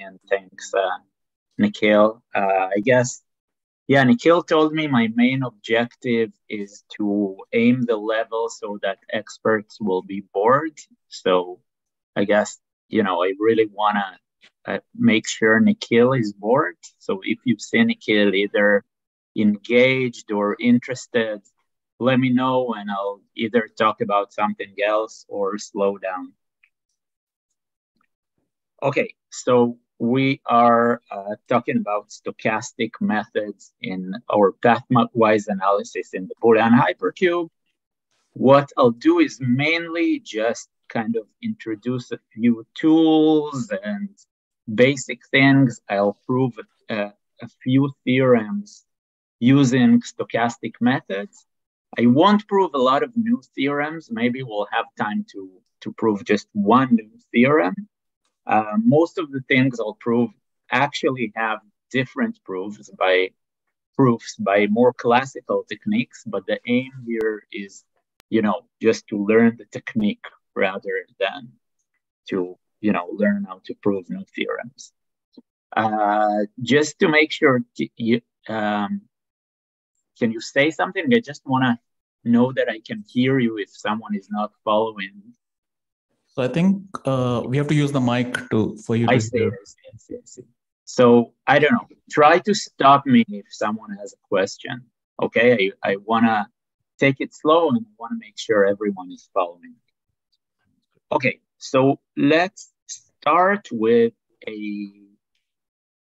and thanks, uh, Nikhil. Uh, I guess, yeah, Nikhil told me my main objective is to aim the level so that experts will be bored. So I guess, you know, I really want to uh, make sure Nikhil is bored. So if you see Nikhil either engaged or interested, let me know and I'll either talk about something else or slow down. Okay, so we are uh, talking about stochastic methods in our pathwise analysis in the Boolean hypercube. What I'll do is mainly just kind of introduce a few tools and basic things. I'll prove a, a few theorems using stochastic methods. I won't prove a lot of new theorems. Maybe we'll have time to, to prove just one new theorem. Uh, most of the things I'll prove actually have different proofs by proofs by more classical techniques, but the aim here is, you know, just to learn the technique rather than to, you know, learn how to prove new theorems. Uh, just to make sure, you, um, can you say something? I just want to know that I can hear you if someone is not following. So I think uh, we have to use the mic to for you. I to see, hear. I see, I see, I see. So I don't know. Try to stop me if someone has a question. Okay, I, I want to take it slow and I want to make sure everyone is following. Okay, so let's start with a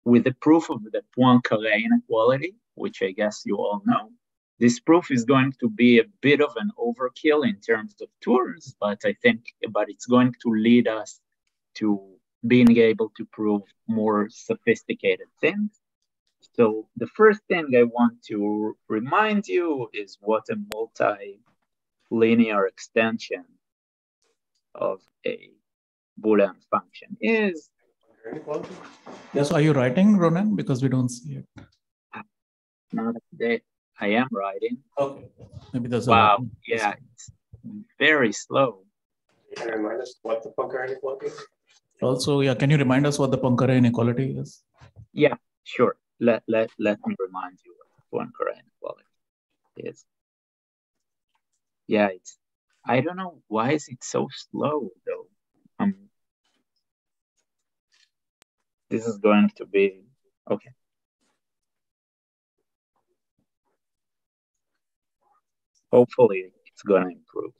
with the proof of the Poincare inequality which I guess you all know. This proof is going to be a bit of an overkill in terms of tools, but I think, but it's going to lead us to being able to prove more sophisticated things. So the first thing I want to remind you is what a multi-linear extension of a Boolean function is. Yes, are you writing, Ronen? Because we don't see it. Not that I am writing. Okay. Maybe that's wow. Yeah, it's very slow. Can you remind us what the Poincare inequality is? Also, yeah, can you remind us what the Poincare inequality is? Yeah, sure. Let let let me remind you what the Poincare inequality is. Yeah, it's. I don't know why is it so slow though. Um, this is going to be okay. Hopefully it's going to improve.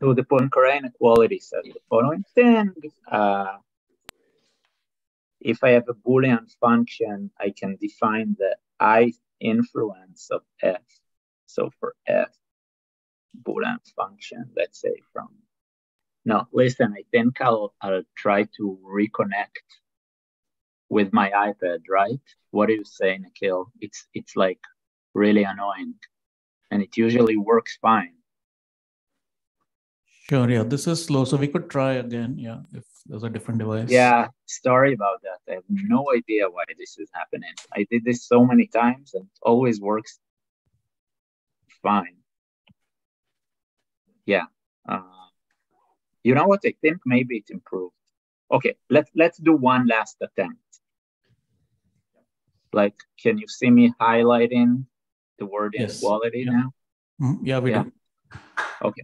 So the Poincare inequality says the following thing. Uh, if I have a Boolean function, I can define the i influence of f. So for f, Boolean function, let's say from, no, listen, I think I'll, I'll try to reconnect with my iPad, right? What do you say, Nikhil? It's it's like really annoying, and it usually works fine. Sure, yeah, this is slow, so we could try again, yeah, if there's a different device. Yeah, sorry about that. I have no idea why this is happening. I did this so many times and it always works fine. Yeah. Uh, you know what? I think maybe it improved. Okay, let's let's do one last attempt. Like, can you see me highlighting the word Yes. inequality Yeah. now? Mhm, Yeah, we Yeah. do. Okay.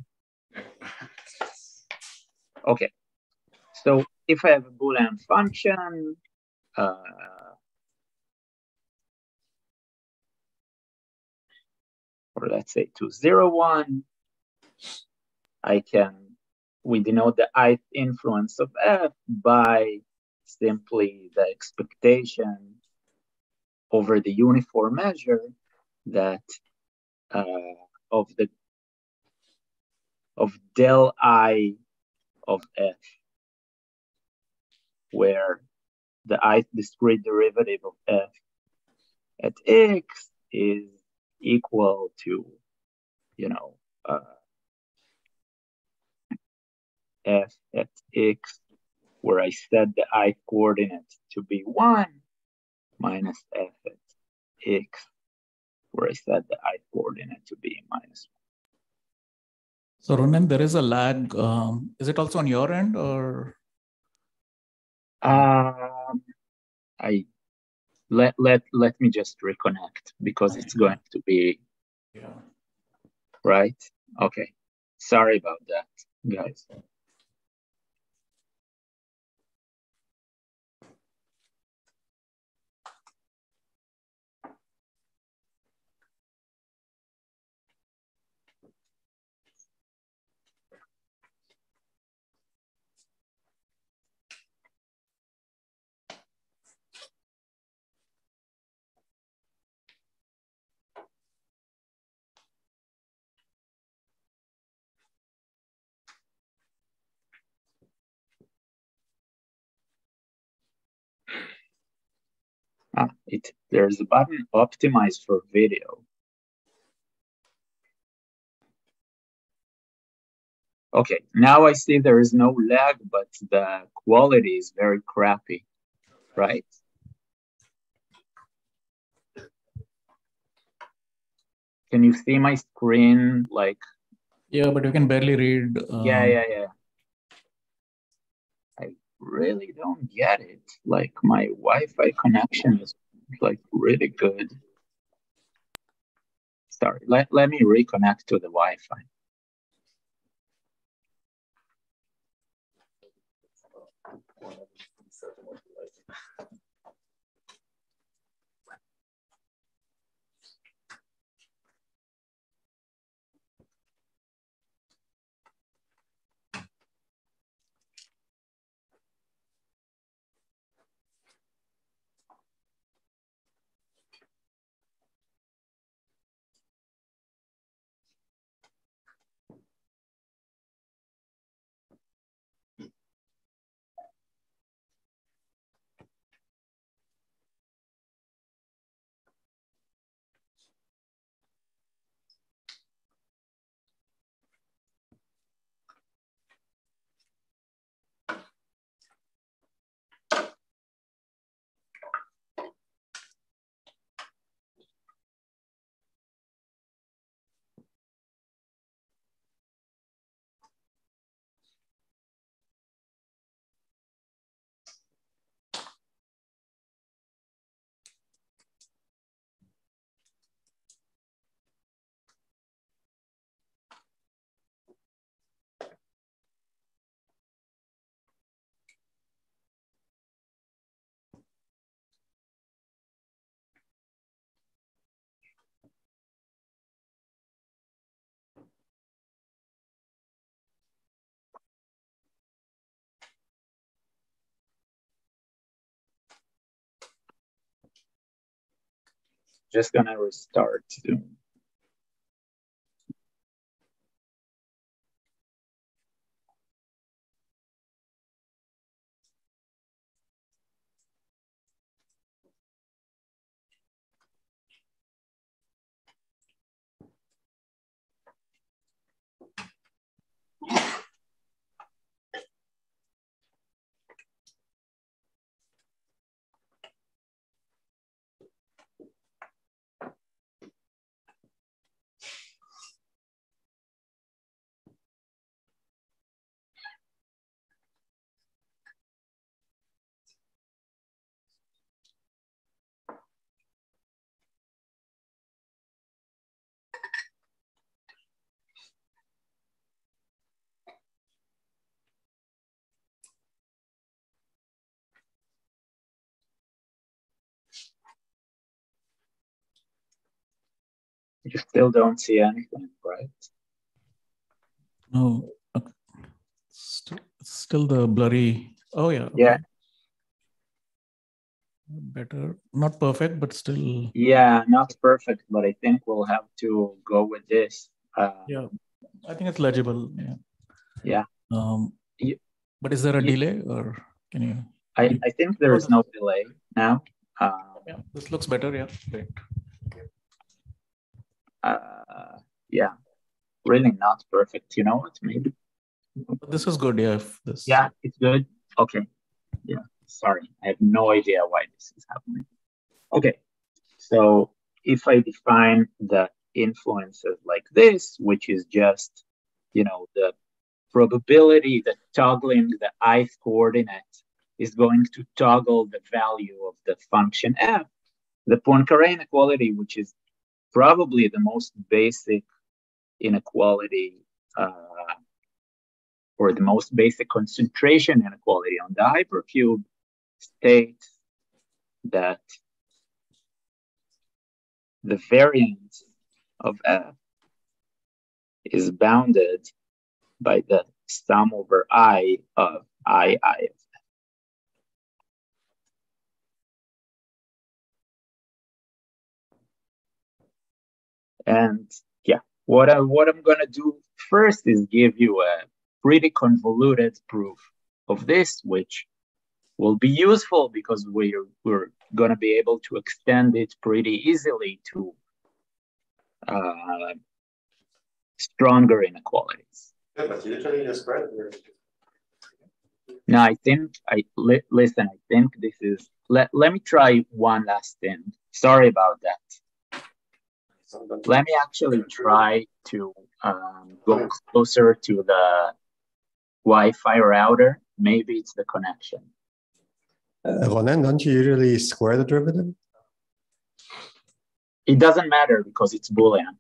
Okay. So if I have a Boolean function, uh, or let's say two zero one, I can we denote the ith influence of f by simply the expectation over the uniform measure that uh, of the of del i of f, where the ith discrete derivative of f at x is equal to, you know, uh, f at x, where I set the i coordinate to be 1 minus f at x, where I set the ith coordinate to be 1. So Ronen, there is a lag. Um, is it also on your end or? Um, I let let let me just reconnect because it's going to be Yeah. right. Okay, sorry about that, guys. Ah, it there's a button optimized for video. Okay, now I see there is no lag, but the quality is very crappy, right? Can you see my screen? Like, Yeah, but you can barely read. Um, yeah, yeah, yeah. Really don't get it. Like, my Wi-Fi connection is like really good. Sorry, let, let me reconnect to the Wi-Fi. Just gonna restart. You still don't see anything, right? No. Still, still the blurry. Oh yeah. Yeah. Better. Not perfect, but still. Yeah, not perfect, but I think we'll have to go with this. Uh, Yeah. I think it's legible. Yeah. Yeah. Um, You- but is there a you- delay or can you? I, I think there is no delay now. Uh, Yeah, this looks better. Yeah. Great. Uh, yeah, really not perfect. You know what? Maybe. But this is good. Yeah. This. Yeah, it's good. Okay. Yeah, sorry. I have no idea why this is happening. Okay. So if I define the influences like this, which is just you know, the probability that toggling the ith coordinate is going to toggle the value of the function f, the Poincare inequality, which is probably the most basic inequality uh, or the most basic concentration inequality on the hypercube, states that the variance of f is bounded by the sum over i of i i of And yeah, what I what I'm gonna do first is give you a pretty convoluted proof of this, which will be useful because we're we're gonna be able to extend it pretty easily to uh, stronger inequalities. Yeah, but usually the spread here. Now, I think I li- listen. I think this is. Let Let me try one last thing. Sorry about that. Sometimes- Let me actually try to um, go closer to the Wi-Fi router. Maybe it's the connection. Uh, Ronen, don't you usually square the derivative? It doesn't matter because it's Boolean.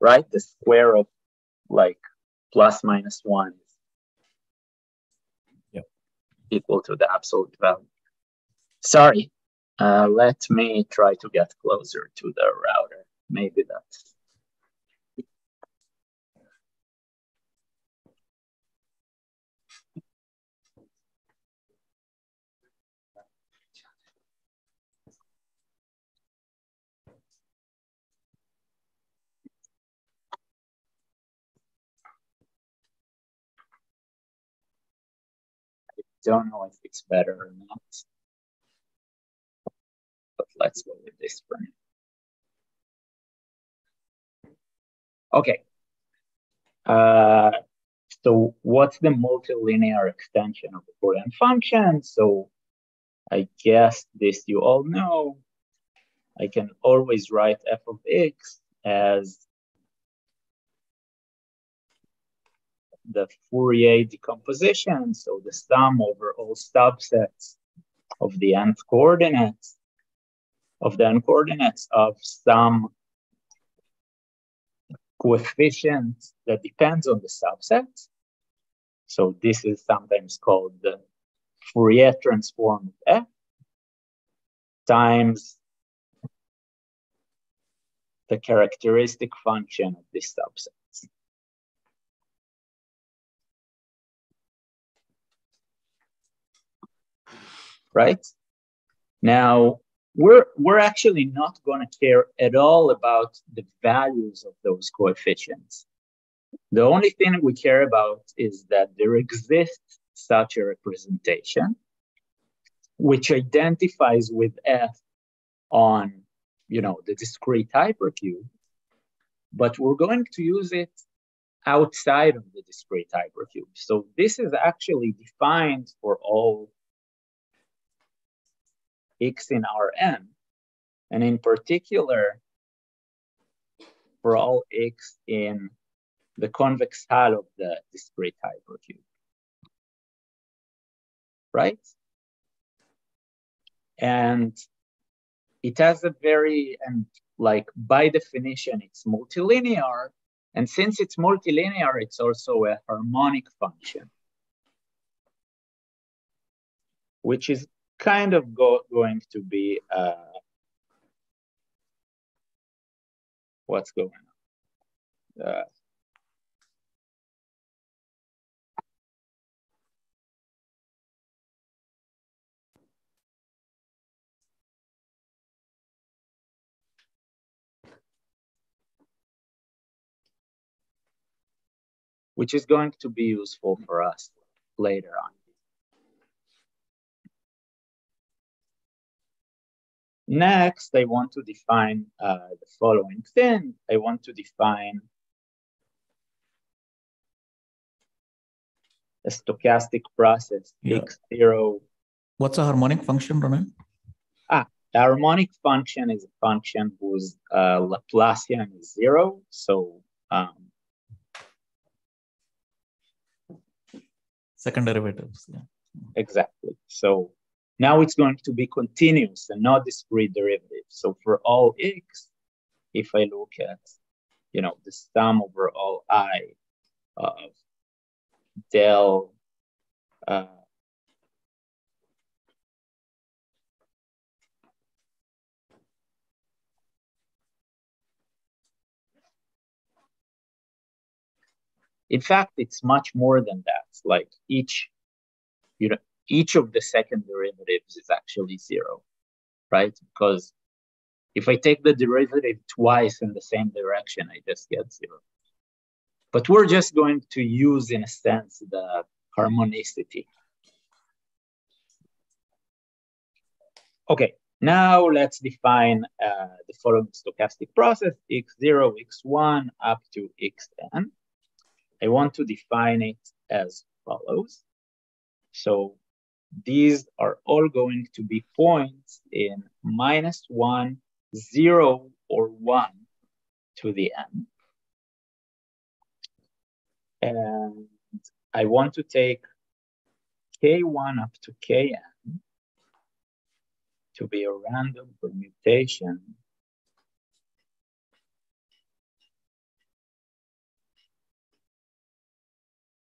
Right? The square of like plus minus one is Yep. Equal to the absolute value. Sorry. Uh, let me try to get closer to the router. Maybe that's don't know if it's better or not. But let's go with this for now. Okay. Uh, so what's the multilinear extension of the Boolean function? So I guess this you all know. I can always write f of x as the Fourier decomposition, so the sum over all subsets of the nth coordinates of the n coordinates of some coefficient that depends on the subset. So this is sometimes called the Fourier transform of f times the characteristic function of this subset. Right? Now, we're, we're actually not going to care at all about the values of those coefficients. The only thing we care about is that there exists such a representation, which identifies with f on, you know, the discrete hypercube, but we're going to use it outside of the discrete hypercube. So this is actually defined for all x in Rn, and in particular for all x in the convex hull of the discrete hypercube. Right? And it has a very, and like by definition, it's multilinear. And since it's multilinear, it's also a harmonic function, which is kind of go, going to be uh, what's going on. Uh, which is going to be useful for us later on. Next, I want to define uh, the following thing. I want to define a stochastic process Yeah. x0. What's a harmonic function, Ronen? Ah, the harmonic function is a function whose uh, Laplacian is zero. So um, second derivatives. Yeah. Exactly. So now it's going to be continuous and not discrete derivative. So for all x, if I look at, you know, the sum over all i of del uh, In fact, it's much more than that. Like each, you know, each of the second derivatives is actually zero, right? Because if I take the derivative twice in the same direction, I just get zero. But we're just going to use, in a sense, the harmonicity. Okay, now let's define uh, the following stochastic process, x0, x1, up to xn. I want to define it as follows. So these are all going to be points in minus one, zero, or one to the n. And I want to take k1 up to kn to be a random permutation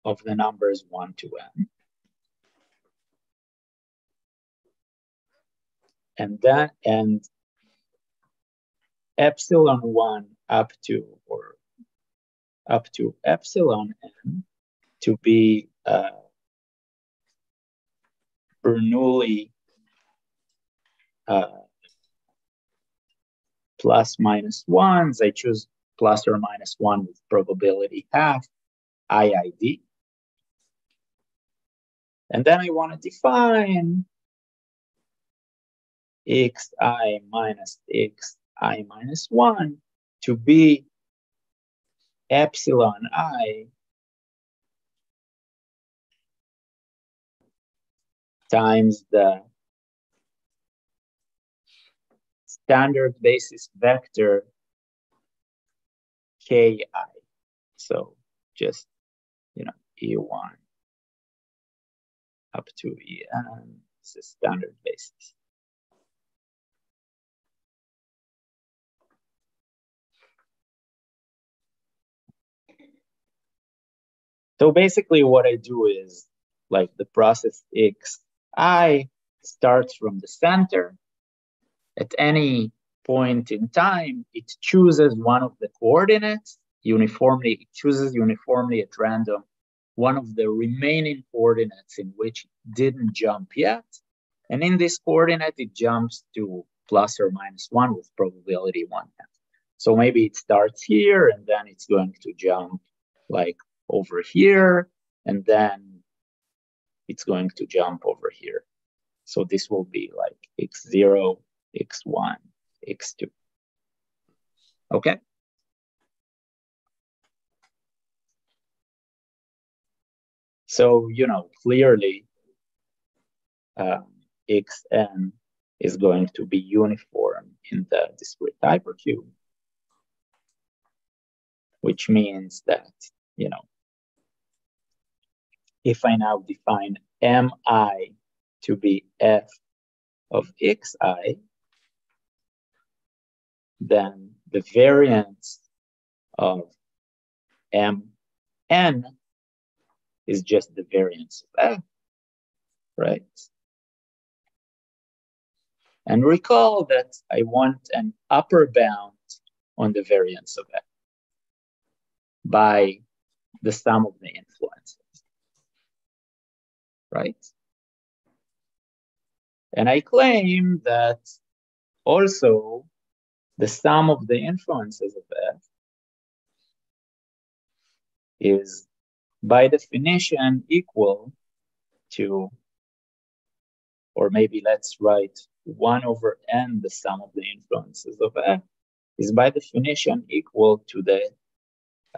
of the numbers 1 to n. And that and epsilon 1 up to or up to epsilon n to be uh, Bernoulli uh, plus minus ones. I choose plus or minus one with probability half, IID. And then I want to define xi minus xi minus 1 to be epsilon i times the standard basis vector ki. So just, you know, e1 up to en is a standard basis. So basically what I do is like the process X, I starts from the center. At any point in time, it chooses one of the coordinates uniformly, it chooses uniformly at random one of the remaining coordinates in which it didn't jump yet. And in this coordinate, it jumps to plus or minus one with probability one. So maybe it starts here and then it's going to jump like over here and then it's going to jump over here. So this will be like x0, x1, x2. Okay? So, you know, clearly um, xn is going to be uniform in the discrete hypercube, which means that, you know, if I now define mi to be f of xi, then the variance of mn is just the variance of f, right? And recall that I want an upper bound on the variance of f by the sum of the influences, right? And I claim that also the sum of the influences of f is by definition equal to, or maybe let's write 1 over n, the sum of the influences of f, is by definition equal to the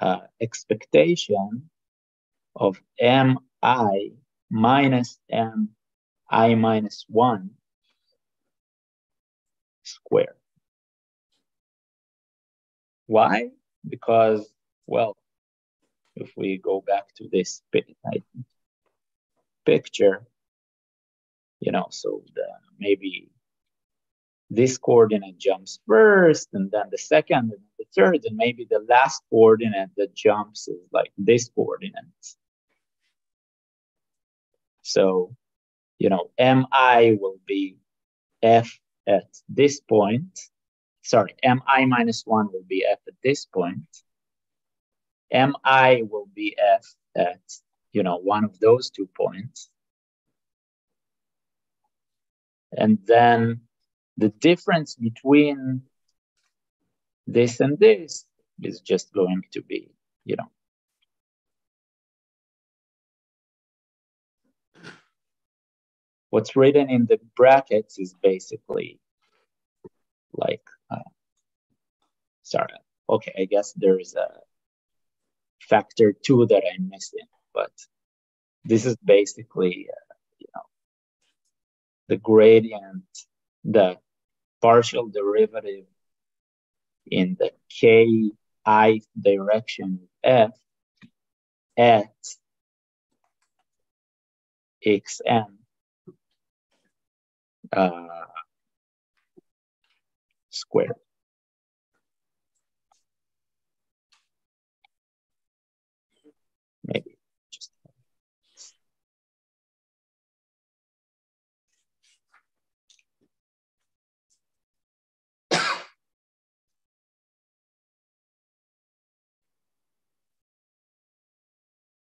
uh, expectation of mi minus m i minus 1 squared. Why? Because, well, if we go back to this picture, you know, so the, maybe this coordinate jumps first, and then the second, and the third, and maybe the last coordinate that jumps is like this coordinate. So, you know, mi will be f at this point. Sorry, mi minus 1 will be f at this point. mi will be f at, you know, one of those two points. And then the difference between this and this is just going to be, you know, what's written in the brackets is basically like, uh, sorry, okay, I guess there's a factor two that I'm missing, but this is basically, uh, you know, the gradient, the partial derivative in the k i direction of f at xn uh, squared. Maybe just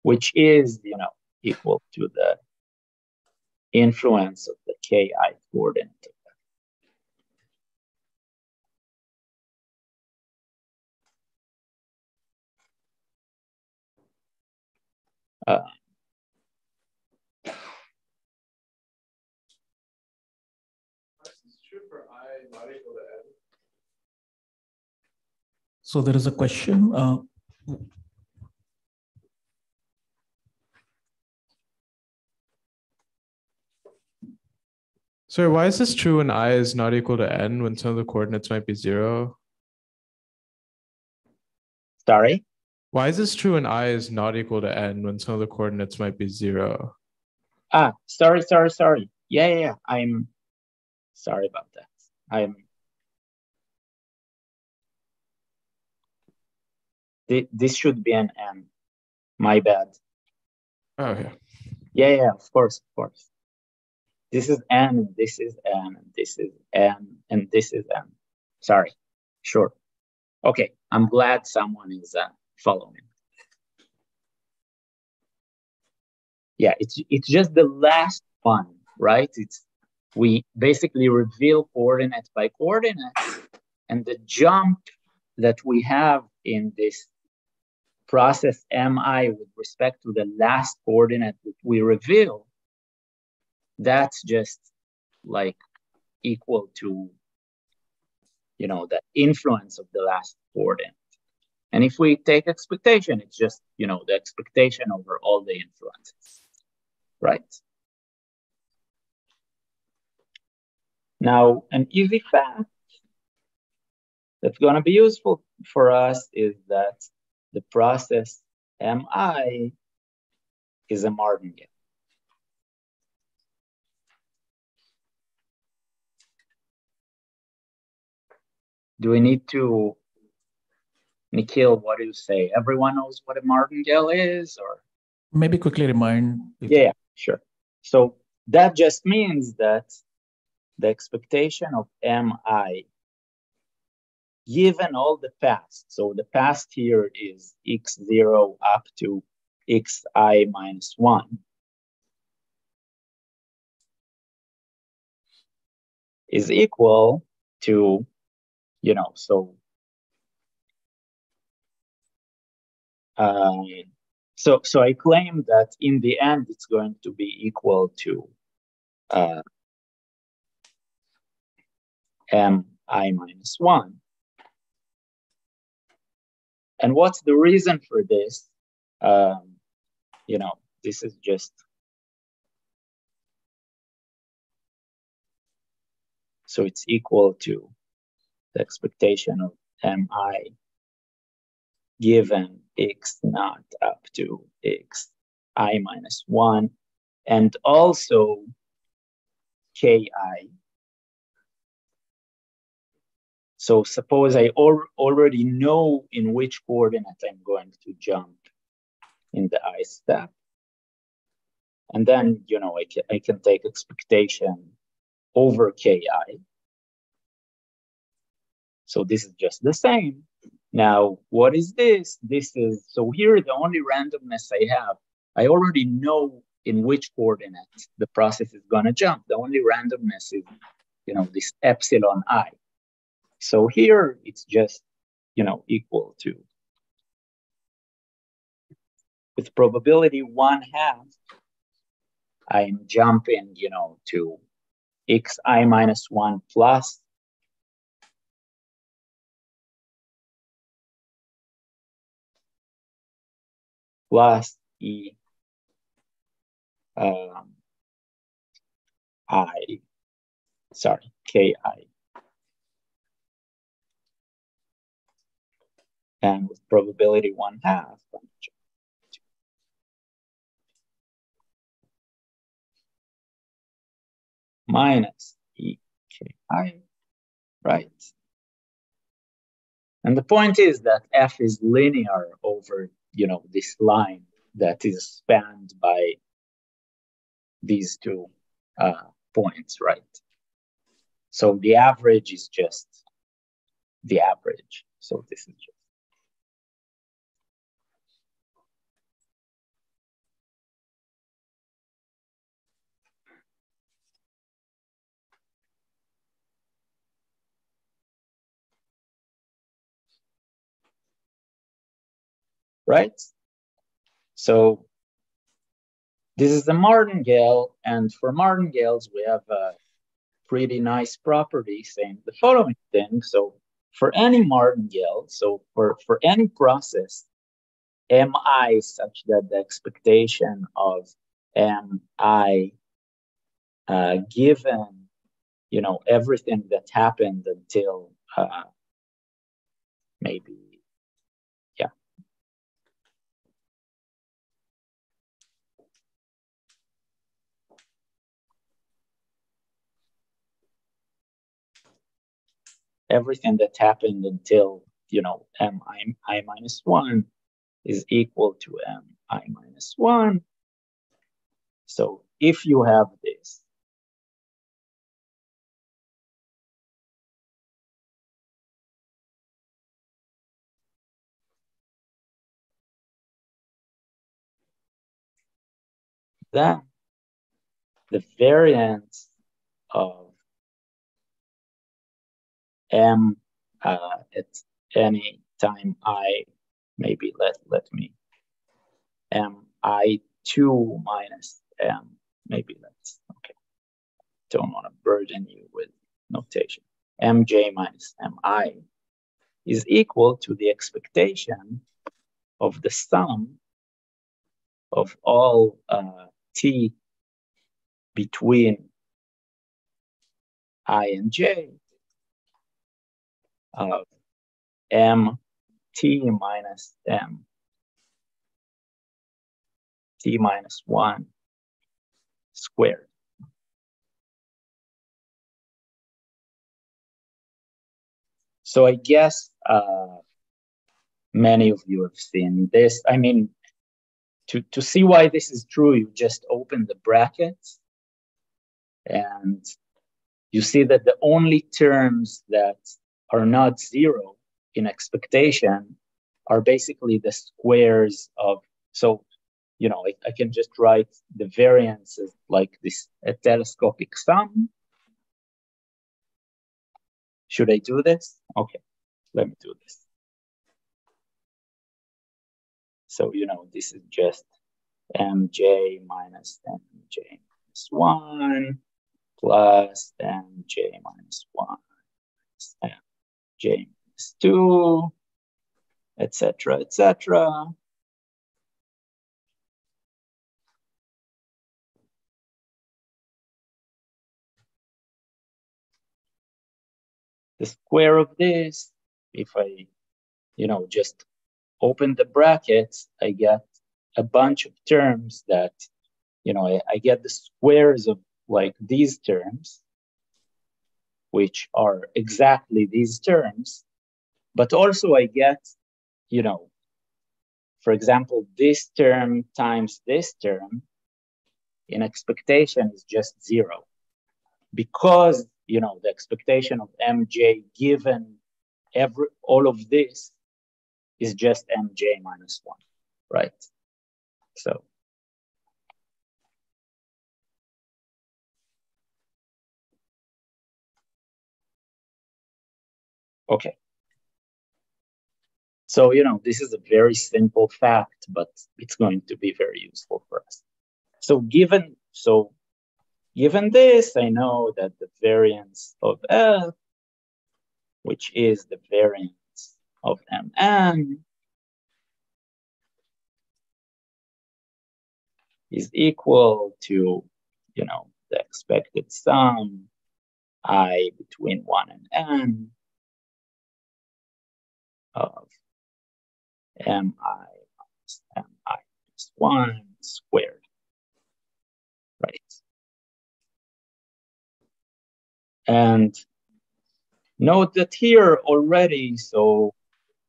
which is, you know, equal to the influence of the ki coordinate. So there is a question. Uh, So why is this true when i is not equal to n when some of the coordinates might be zero? Sorry? Why is this true when i is not equal to n when some of the coordinates might be zero? Ah, sorry, sorry, sorry. Yeah, yeah, yeah. I'm sorry about that. I'm this should be an n. My bad. Oh, okay. Yeah, yeah, of course, of course this is and this is and this is n, and this is n. Sorry, sure. Okay, I'm glad someone is uh, following. Yeah, it's it's just the last one, right? It's we basically reveal coordinate by coordinate, and the jump that we have in this process mi with respect to the last coordinate that we reveal that's just like equal to you know the influence of the last coordinate and if we take expectation it's just you know the expectation over all the influences right? Now an easy fact that's going to be useful for us is that the process mi is a martingale do we need to Nikhil, what do you say? Everyone knows what a martingale is, or maybe quickly remind. Yeah, sure. So that just means that the expectation of mi, given all the past, so the past here is x0 up to xi minus 1, is equal to you know, so um, so so I claim that in the end it's going to be equal to uh, m i minus one. And what's the reason for this? Um, you know, this is just So it's equal to the expectation of mi given x naught up to x i minus 1 and also ki. So suppose I al already know in which coordinate I'm going to jump in the i step. And then, you know, I can, I can take expectation over ki. So this is just the same. Now, what is this? This is, so here the only randomness I have, I already know in which coordinate the process is gonna jump. The only randomness is, you know, this epsilon i. So here it's just, you know, equal to, with probability one half, I'm jumping, you know, to xi minus one plus plus e um, i, sorry, ki. And with probability one half, minus e k i, right? And the point is that f is linear over, you know, this line that is spanned by these two uh, points, right? So the average is just the average. So this is just right? So this is the martingale, and for martingales, we have a pretty nice property saying the following thing. So for any martingale, so for, for any process, mi such that the expectation of mi uh, given, you know, everything that happened until uh, maybe everything that happened until you know m i, I minus 1 is equal to m i minus 1. So if you have this, then the variance of m uh, at any time i maybe let let me m i two minus m maybe let's okay. Don't want to burden you with notation. Mj minus mi is equal to the expectation of the sum of all uh, t between i and j of m t minus m t minus 1 squared. So I guess uh, many of you have seen this. I mean, to, to see why this is true, you just open the brackets and you see that the only terms that are not zero in expectation are basically the squares of so you know I, I can just write the variances like this a telescopic sum. Should i do this? Okay let me do this. So you know this is just mj minus mj minus 1 plus mj minus 1 minus James 2, etc., etc. the square of this, if I, you know, just open the brackets, I get a bunch of terms that, you know, I, I get the squares of like these terms, which are exactly these terms, but also I get, you know, for example, this term times this term in expectation is just zero. Because you know the expectation of mj given every all of this is just mj minus one right? So okay. So you know this is a very simple fact but it's going to be very useful for us. So given so given this, I know that the variance of L, which is the variance of Mn, is equal to, you know, the expected sum i between 1 and n of mi minus mi minus 1 squared right? And note that here already, so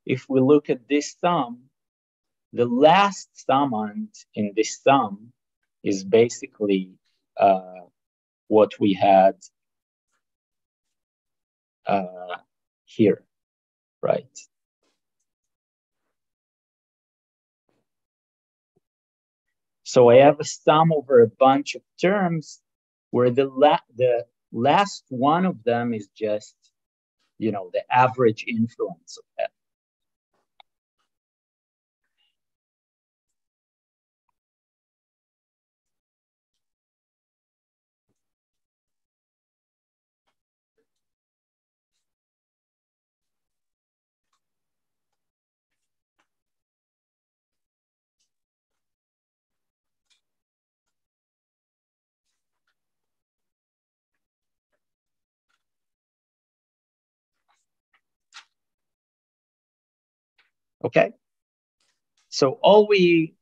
if we look at this sum, the last summand in this sum is basically uh, what we had uh, here, right? So I have a sum over a bunch of terms where the, la- the last one of them is just, you know, the average influence of F. Okay. So all we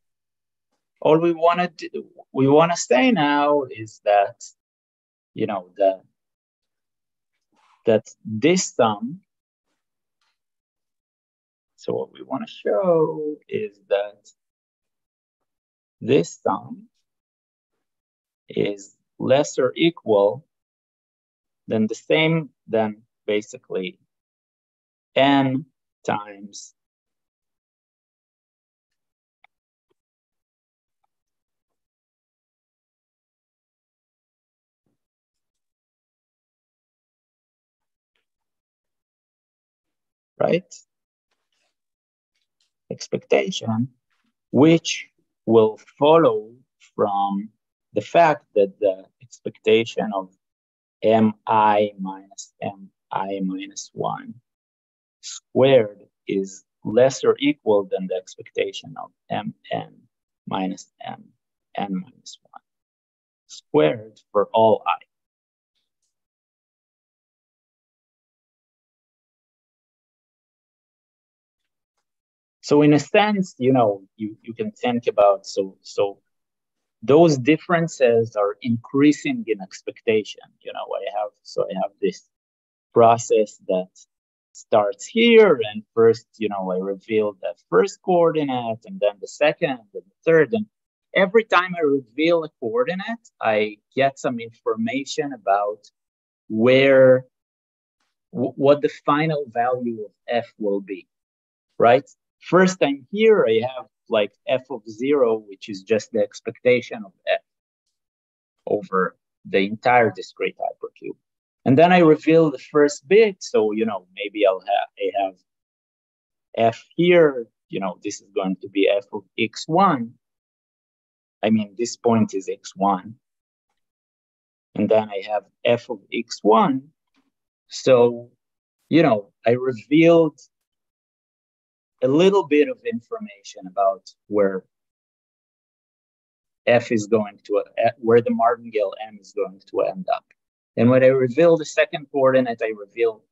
all we want to do, we want to say now is that you know the that this sum so what we want to show is that this sum is less or equal than the same than basically n times right? Expectation, which will follow from the fact that the expectation of mi minus mi minus 1 squared is less or equal than the expectation of mn minus m n minus 1 squared for all i. So in a sense, you know, you, you can think about so so those differences are increasing in expectation. You know, I have so I have this process that starts here and first, you know, I reveal the first coordinate and then the second and the third. And every time I reveal a coordinate, I get some information about where what the final value of f will be, right? First time here, I have like f of zero, which is just the expectation of f over the entire discrete hypercube. And then I reveal the first bit. So, you know, maybe I'll have, I have f here, you know, this is going to be f of x1. I mean, this point is x1. And then I have f of x1. So, you know, I revealed a little bit of information about where F is going to, uh, where the martingale M is going to end up. And when I reveal the second coordinate, I reveal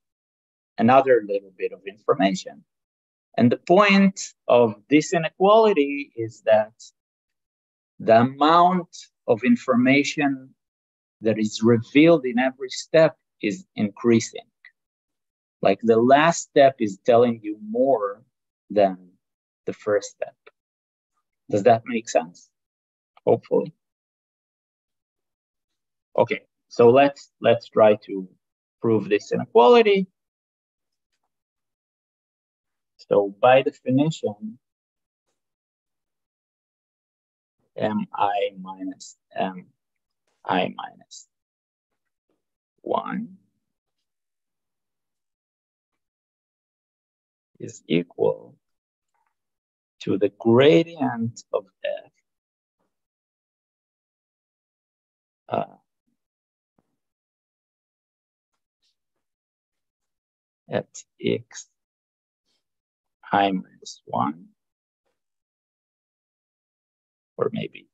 another little bit of information. And the point of this inequality is that the amount of information that is revealed in every step is increasing. Like the last step is telling you more than the first step. Does that make sense? Hopefully. Okay, so let's let's try to prove this inequality. So by definition, mi minus mi minus 1 is equal to the gradient of f. Uh, at x i minus 1 or maybe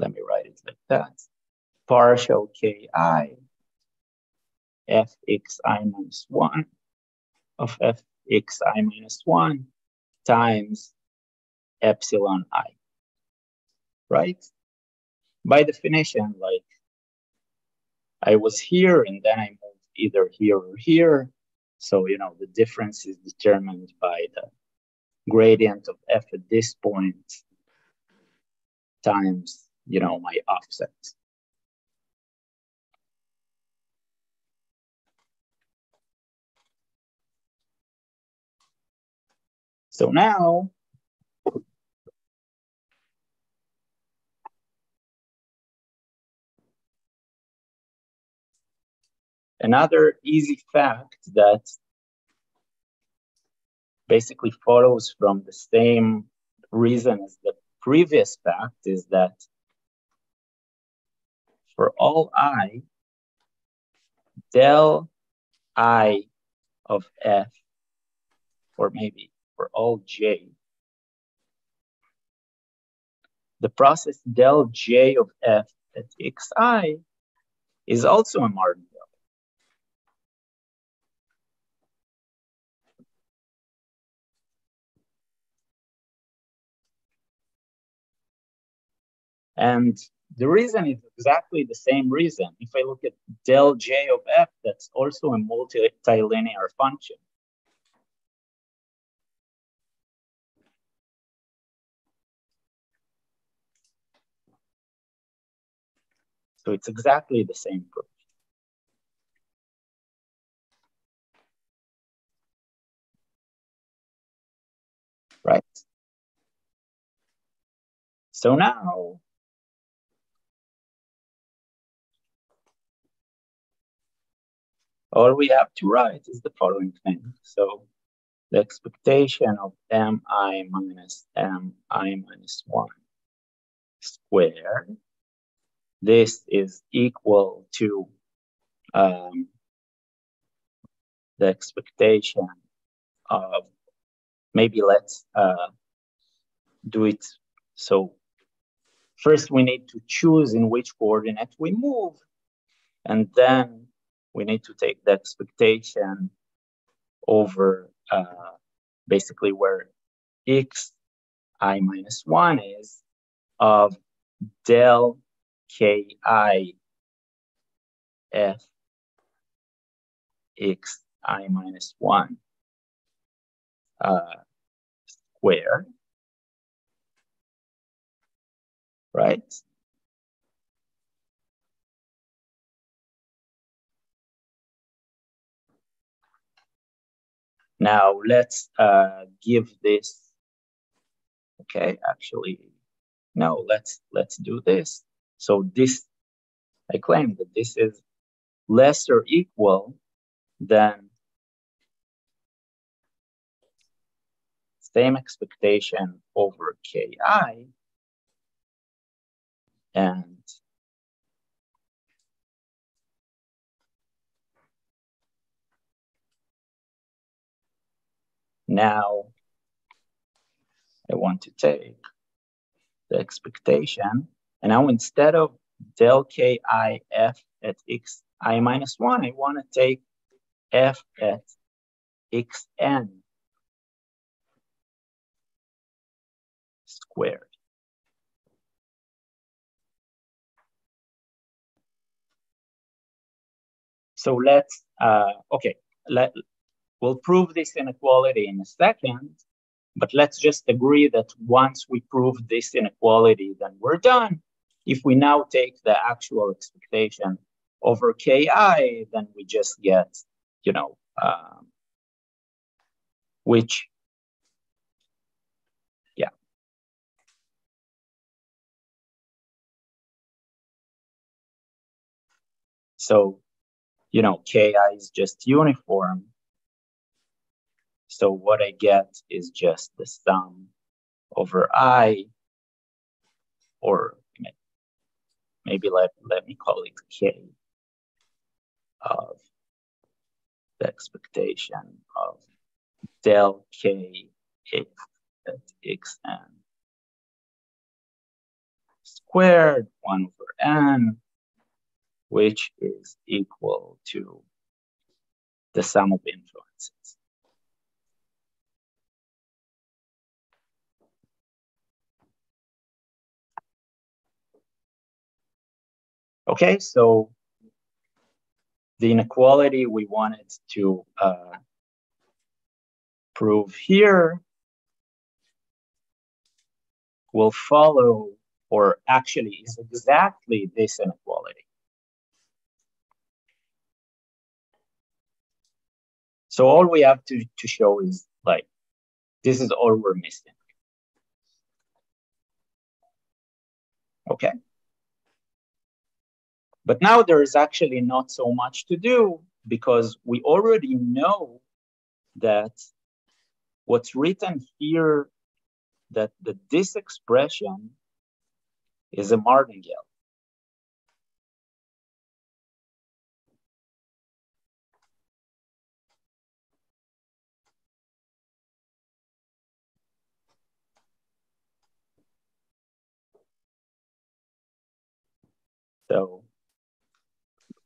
let me write it like that. Partial ki fxi minus 1 of fxi minus 1 times epsilon i, right? By definition, like I was here and then I moved either here or here. So, you know, the difference is determined by the gradient of f at this point times, you know, my offset. So now, another easy fact that basically follows from the same reason as the previous fact is that for all i, del i of f, or maybe for all j, the process del j of f at xi is also a martingale. And the reason is exactly the same reason. If I look at del j of f, that's also a multilinear function. So it's exactly the same proof. Right? So now all we have to write is the following thing. So the expectation of mi minus mi minus 1 squared, this is equal to um, the expectation of, maybe let's uh, do it. So first we need to choose in which coordinate we move, and then we need to take the expectation over uh, basically where x i minus 1 is of del ki f x i minus 1 uh, squared, right? Now let's uh, give this, okay, actually, no, let's, let's do this. So this, I claim that this is less or equal than same expectation over ki and Now, I want to take the expectation, and now instead of del ki f at x i minus 1, I want to take f at xn squared. So let's, uh, okay, let, we'll prove this inequality in a second, but let's just agree that once we prove this inequality, then we're done. If we now take the actual expectation over ki, then we just get, you know, um, which, yeah. So, you know, ki is just uniform. So what I get is just the sum over i, or maybe let, let me call it k of the expectation of del k at xn squared 1 over n, which is equal to the sum of influences. Okay, so the inequality we wanted to uh, prove here will follow, or actually is exactly this inequality. So all we have to, to show is like, this is all we're missing. Okay. But now there is actually not so much to do because we already know that what's written here, that, this expression is a martingale. So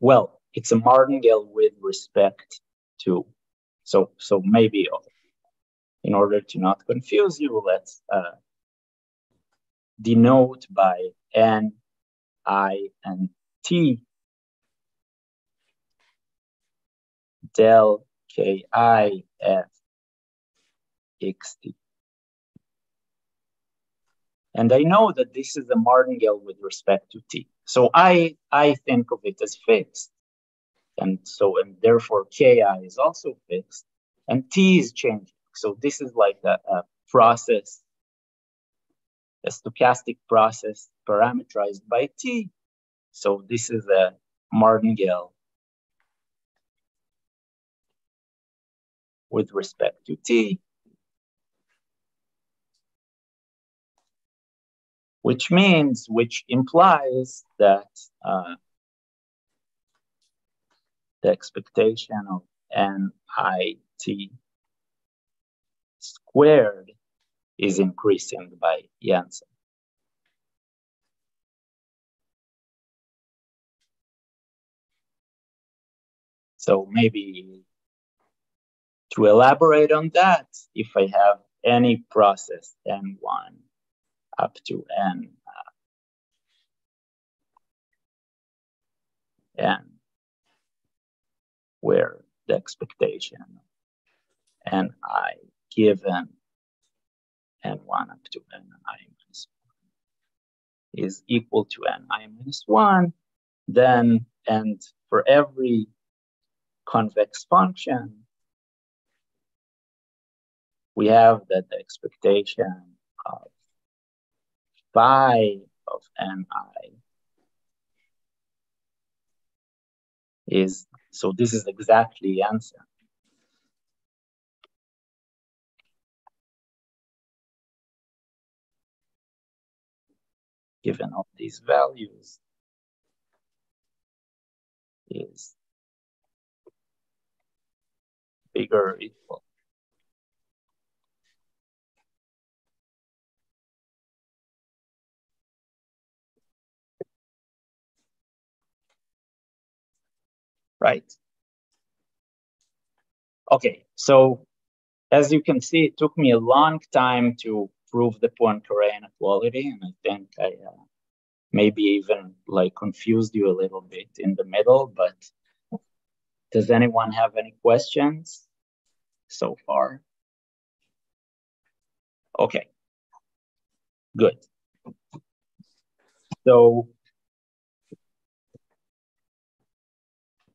well, it's a martingale with respect to, so, so maybe in order to not confuse you, let's uh, denote by N, I, and T del K I F X T. And I know that this is a martingale with respect to T. So I, I think of it as fixed. And so, and therefore Ki is also fixed and T is changing. So this is like a, a process, a stochastic process parameterized by T. So this is a martingale with respect to T. which means, which implies that uh, the expectation of NIT squared is increasing by Jensen. So maybe to elaborate on that, if I have any process N1 up to n uh, n where the expectation n i given n1 up to n i minus 1 is equal to n i minus 1, then and for every convex function, we have that the expectation of phi of ni is, so this is exactly the answer. Given all these values is bigger or equal right? Okay, so as you can see, it took me a long time to prove the Poincare inequality, and I think I uh, maybe even like confused you a little bit in the middle, but does anyone have any questions so far? Okay, good. So,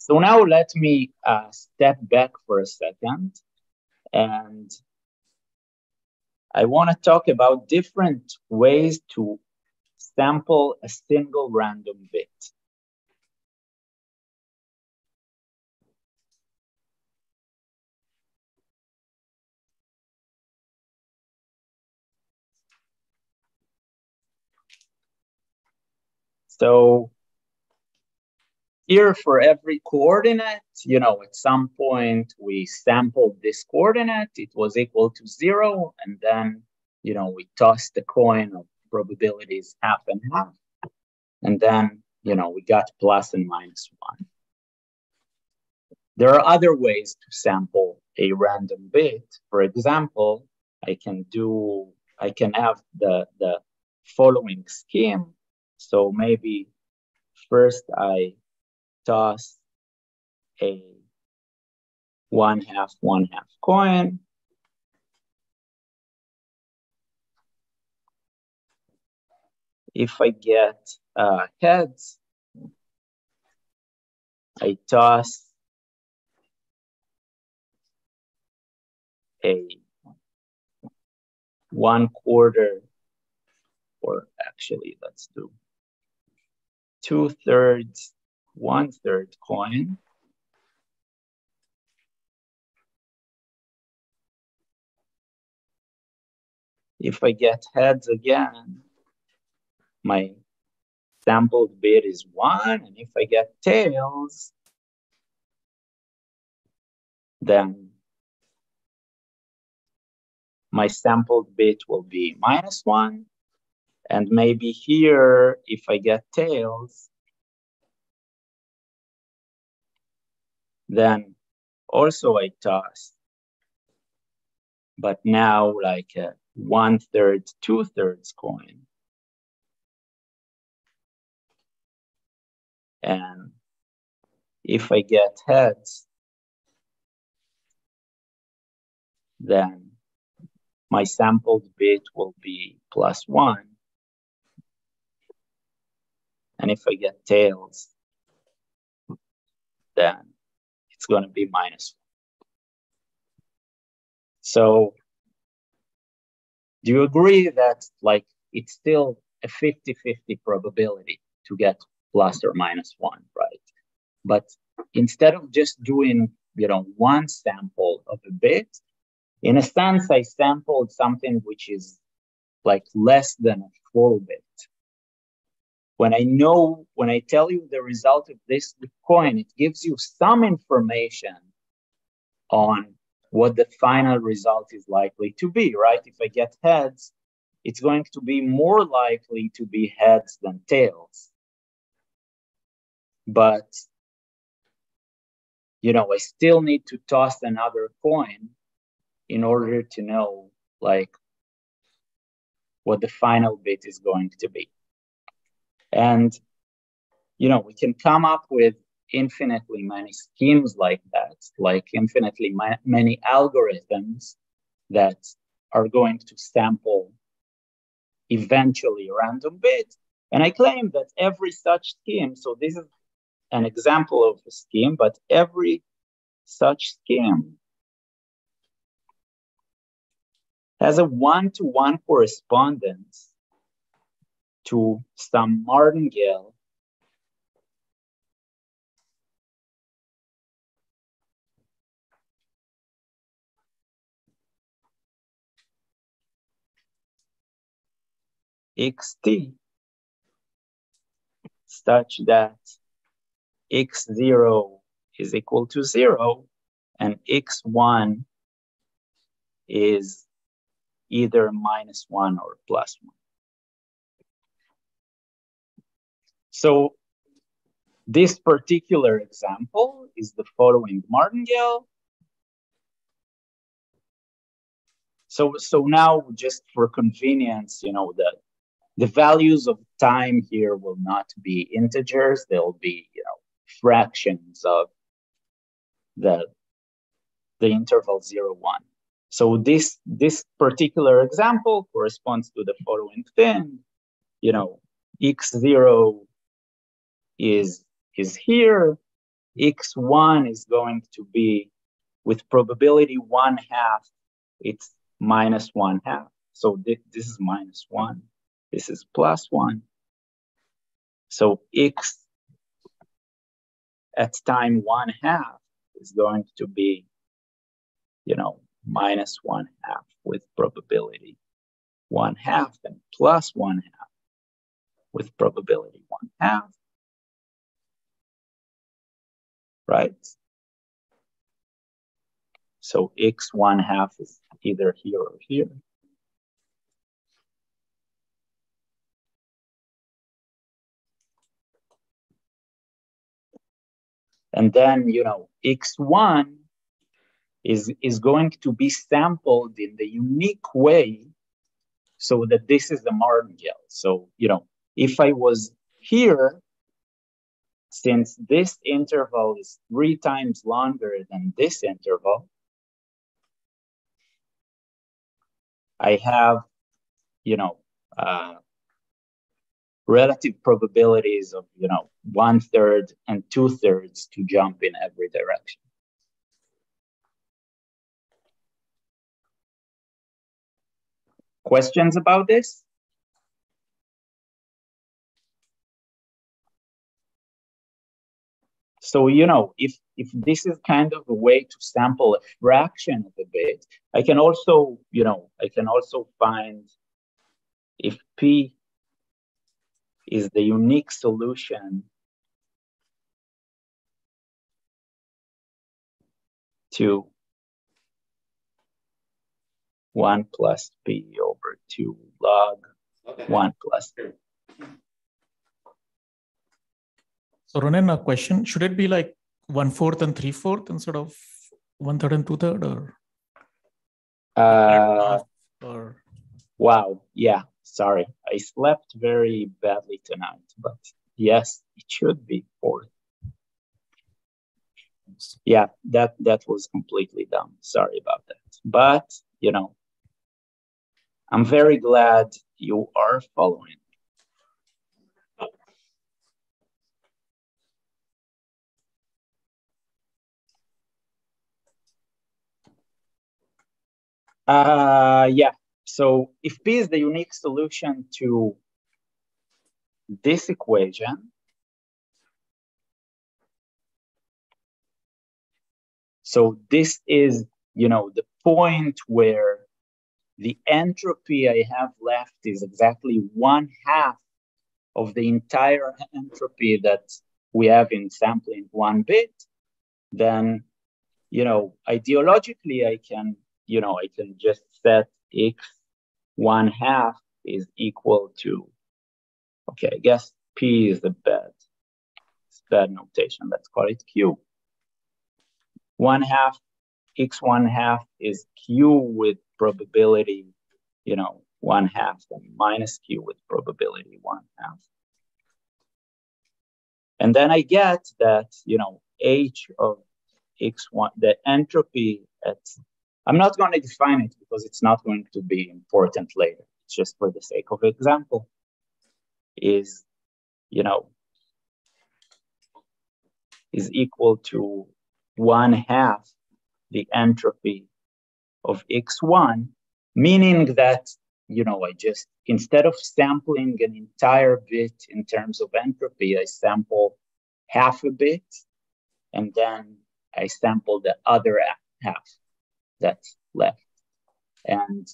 so now let me uh, step back for a second and I want to talk about different ways to sample a single random bit. So here for every coordinate, you know, at some point we sampled this coordinate, it was equal to zero, and then, you know, we tossed the coin of probabilities half and half, and then, you know, we got plus and minus one. There are other ways to sample a random bit. For example, I can do, I can have the, the following scheme. So maybe first I toss a one half, one half coin. If I get uh, heads, I toss a one quarter, or actually, let's do two thirds one third coin. If I get heads again, my sampled bit is one, and if I get tails, then my sampled bit will be minus one. And maybe here, if I get tails, Then also I toss, but now like uh, a one third, two thirds coin. And if I get heads, then my sampled bit will be plus one. And if I get tails, then it's going to be minus. So do you agree that like it's still a 50-50 probability to get plus or minus one, right? But instead of just doing, you know, one sample of a bit, in a sense, I sampled something which is like less than a full bit. When I know, when I tell you the result of this coin, it gives you some information on what the final result is likely to be, right? If I get heads, it's going to be more likely to be heads than tails. But, you know, I still need to toss another coin in order to know, like, what the final bit is going to be. And, you know, we can come up with infinitely many schemes like that, like infinitely ma- many algorithms that are going to sample eventually random bit. And I claim that every such scheme, so this is an example of a scheme, but every such scheme has a one to one correspondence to some martingale xt such that x0 is equal to 0 and x1 is either minus 1 or plus 1. So this particular example is the following martingale. So, so now just for convenience, you know, the, the values of time here will not be integers. They'll be, you know, fractions of the, the interval zero, one. So this, this particular example corresponds to the following thing, you know, x0 is, is here, x1 is going to be with probability one half, it's minus one half. So th this is minus one, this is plus one. So x at time one half is going to be, you know, minus one half with probability one half and plus one half with probability one half. Right? So x one half is either here or here. And then, you know, x1 is, is going to be sampled in the unique way so that this is the martingale. So, you know, if I was here, since this interval is three times longer than this interval, I have, you know, uh, relative probabilities of, you know, one third and two thirds to jump in every direction. Questions about this? So, you know, if, if this is kind of a way to sample a fraction of a bit, I can also, you know, I can also find if P is the unique solution to 1 plus P over 2 log Okay. 1 plus So Ronen, a question: Should it be like one fourth and three fourth instead of one third and two third, or Uh, or wow. Yeah. Sorry. I slept very badly tonight, but yes, it should be fourth. Yeah, that that was completely dumb. Sorry about that. But you know, I'm very glad you are following. Uh, yeah. So if P is the unique solution to this equation, so this is, you know, the point where the entropy I have left is exactly one half of the entire entropy that we have in sampling one bit, then, you know, ideologically, I can, you know, I can just set x one half is equal to, okay, I guess p is the bad, bad notation. Let's call it q. One half, x one half is q with probability, you know, one half, and minus q with probability one half. And then I get that, you know, h of x1, the entropy at, I'm not going to define it because it's not going to be important later. It's just for the sake of example, is, you know, is equal to one half the entropy of x1, meaning that, you know, I just, instead of sampling an entire bit in terms of entropy, I sample half a bit and then I sample the other half that's left. And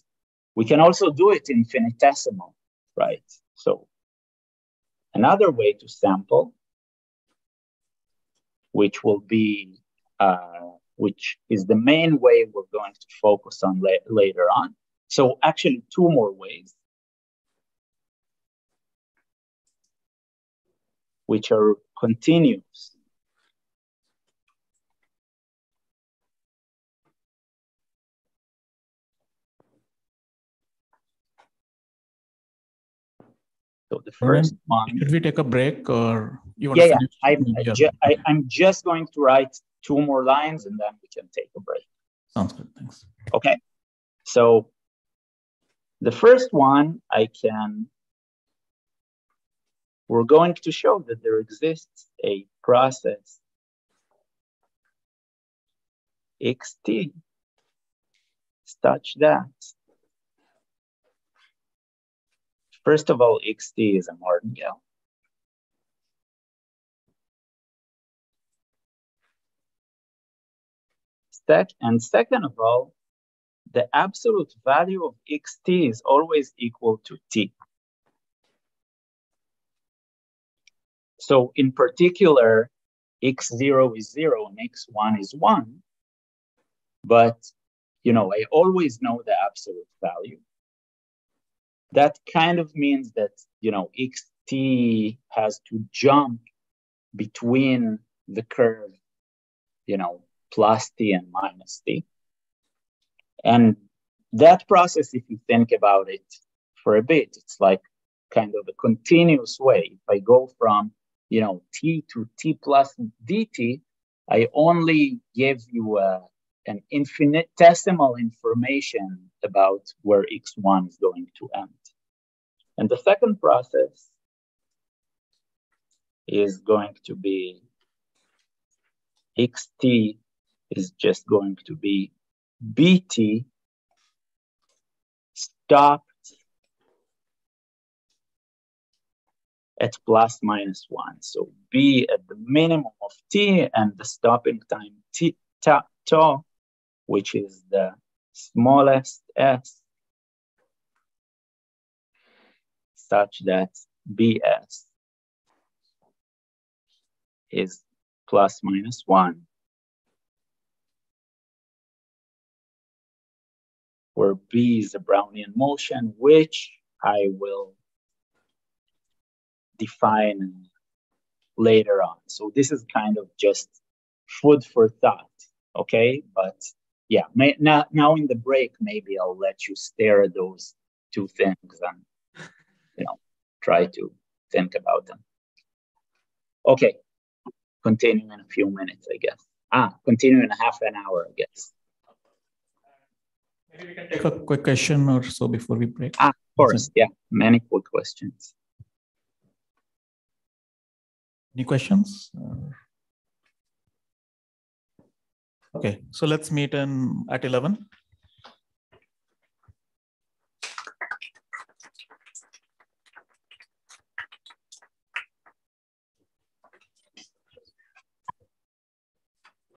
we can also do it infinitesimal, right? So another way to sample, which will be uh, which is the main way we're going to focus on la later on. So actually two more ways, which are continuous. So the first one. Should we take a break or you want Yeah, to yeah. Ju- I, I'm just going to write two more lines and then we can take a break. Sounds good. Thanks. Okay. So the first one I can, we're going to show that there exists a process xt such that first of all xt is a martingale. Sec- and second of all, the absolute value of xt is always equal to t. So in particular, x0 is 0 and x1 is 1. But, you know, I always know the absolute value. That kind of means that, you know, xt has to jump between the curve, you know, plus t and minus t. And that process, if you think about it for a bit, it's like kind of a continuous way. If I go from, you know, t to t plus dt, I only give you a, an infinitesimal information about where x1 is going to end. And the second process is going to be xt is just going to be bt stopped at plus minus one. So b at the minimum of t and the stopping time t ta, tau, which is the smallest s, such that bs is plus minus one. where B is a Brownian motion, which I will define later on. So this is kind of just food for thought, okay? But yeah, may, now, now in the break, maybe I'll let you stare at those two things and, you know, try to think about them. Okay, continue in a few minutes, I guess. Ah, continue in a half an hour, I guess. Maybe we can take a quick question or so before we break. Ah, of course, yeah, many quick questions. Any questions? Or- Okay, so let's meet in at 11.